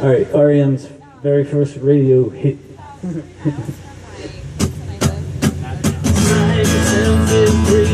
All right, REM's very first radio hit.